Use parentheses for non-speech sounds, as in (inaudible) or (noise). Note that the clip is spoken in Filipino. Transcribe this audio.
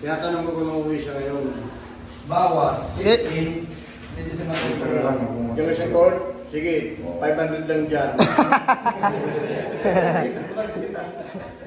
Tinatanong ko kung uuwi siya ngayon. Bawas. Eh. 15. Dito sa mga Yung call, sige, 500 lang dyan. (laughs)